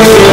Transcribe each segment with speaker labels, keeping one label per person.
Speaker 1: Thank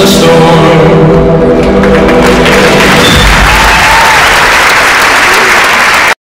Speaker 1: the storm.